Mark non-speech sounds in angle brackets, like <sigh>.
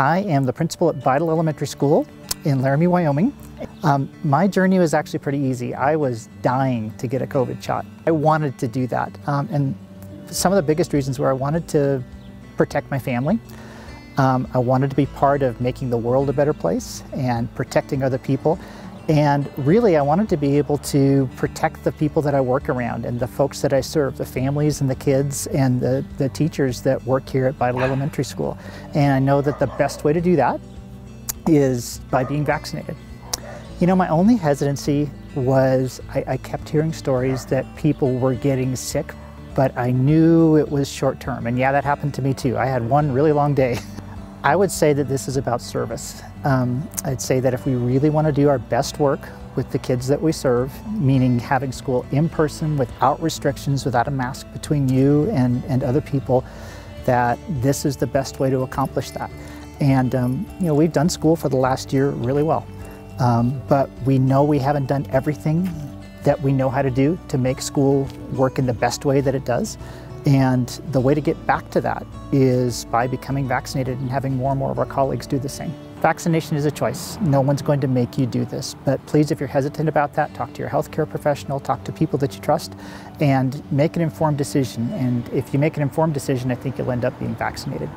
I am the principal at Beitel Elementary School in Laramie, Wyoming. Um, my journey was actually pretty easy. I was dying to get a COVID shot. I wanted to do that. Um, and some of the biggest reasons were I wanted to protect my family. Um, I wanted to be part of making the world a better place and protecting other people. And really, I wanted to be able to protect the people that I work around and the folks that I serve, the families and the kids and the, the teachers that work here at Beitel Elementary School. And I know that the best way to do that is by being vaccinated. You know, my only hesitancy was I, I kept hearing stories that people were getting sick, but I knew it was short term. And yeah, that happened to me too. I had one really long day. <laughs> I would say that this is about service. Um, I'd say that if we really want to do our best work with the kids that we serve, meaning having school in person without restrictions, without a mask between you and, and other people, that this is the best way to accomplish that. And um, you know, we've done school for the last year really well, um, but we know we haven't done everything that we know how to do to make school work in the best way that it does. And the way to get back to that is by becoming vaccinated and having more and more of our colleagues do the same. Vaccination is a choice. No one's going to make you do this. But please, if you're hesitant about that, talk to your healthcare professional, talk to people that you trust, and make an informed decision. And if you make an informed decision, I think you'll end up being vaccinated.